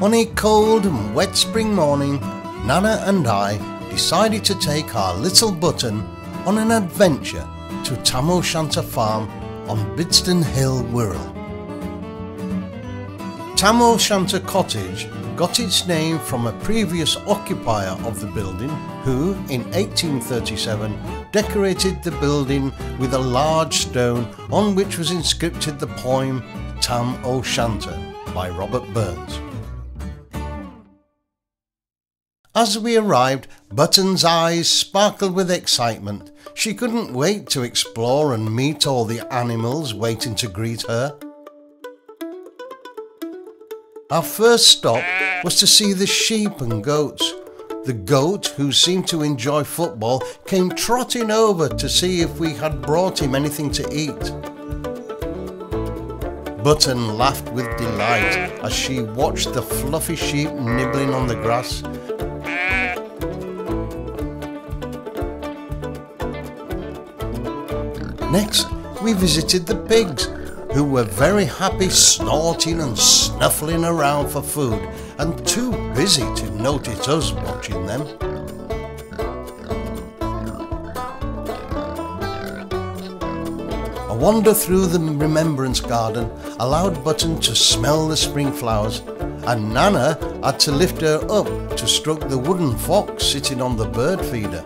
On a cold and wet spring morning, Nana and I decided to take our little button on an adventure to Tam O'Shanter Farm on Bidston Hill, Wirral. Tam O'Shanter Cottage got its name from a previous occupier of the building who, in 1837, decorated the building with a large stone on which was inscripted the poem Tam O'Shanter by Robert Burns. As we arrived, Button's eyes sparkled with excitement. She couldn't wait to explore and meet all the animals waiting to greet her. Our first stop was to see the sheep and goats. The goat, who seemed to enjoy football, came trotting over to see if we had brought him anything to eat. Button laughed with delight as she watched the fluffy sheep nibbling on the grass Next, we visited the pigs, who were very happy snorting and snuffling around for food and too busy to notice us watching them. A wander through the Remembrance Garden allowed Button to smell the spring flowers, and Nana had to lift her up to stroke the wooden fox sitting on the bird feeder.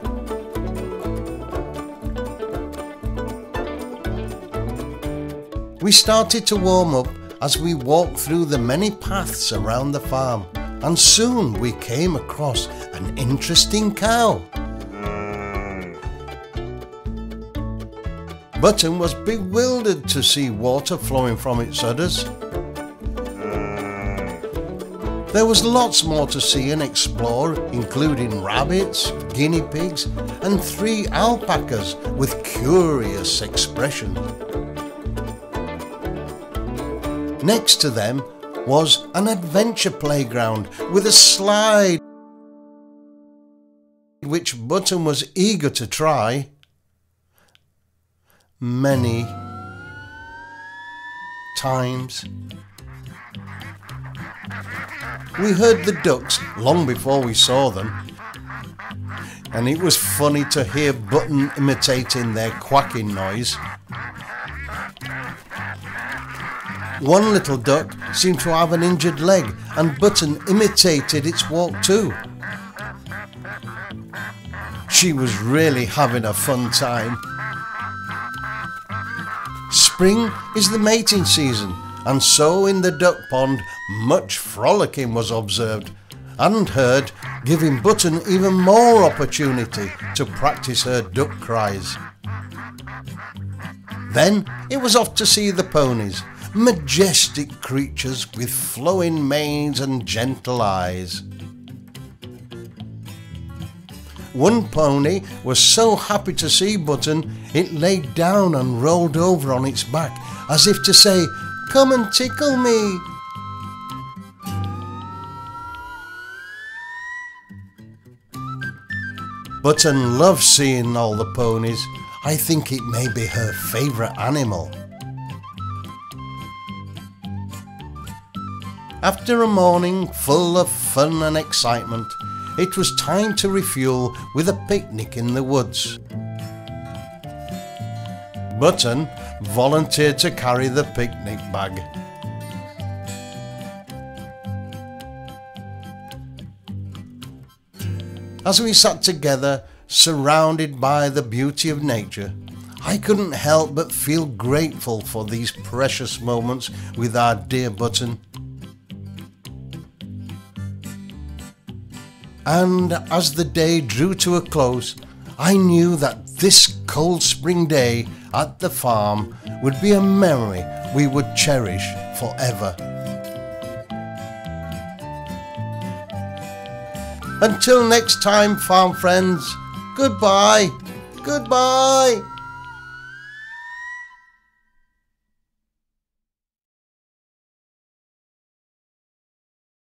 We started to warm up as we walked through the many paths around the farm, and soon we came across an interesting cow. Button was bewildered to see water flowing from its udders. There was lots more to see and explore, including rabbits, guinea pigs, and three alpacas with curious expressions. Next to them was an adventure playground with a slide which Button was eager to try. Many times. We heard the ducks long before we saw them, and it was funny to hear Button imitating their quacking noise. One little duck seemed to have an injured leg, and Button imitated its walk too. She was really having a fun time. Spring is the mating season, and so in the duck pond much frolicking was observed and heard, giving Button even more opportunity to practice her duck cries. Then it was off to see the ponies, majestic creatures with flowing manes and gentle eyes. One pony was so happy to see Button, it lay down and rolled over on its back, as if to say, Come and tickle me. Button loves seeing all the ponies. I think it may be her favourite animal. After a morning full of fun and excitement, it was time to refuel with a picnic in the woods. Button volunteered to carry the picnic bag. As we sat together, surrounded by the beauty of nature, I couldn't help but feel grateful for these precious moments with our dear Button. And as the day drew to a close, I knew that this cold spring day at the farm would be a memory we would cherish forever. Until next time, farm friends, goodbye, goodbye.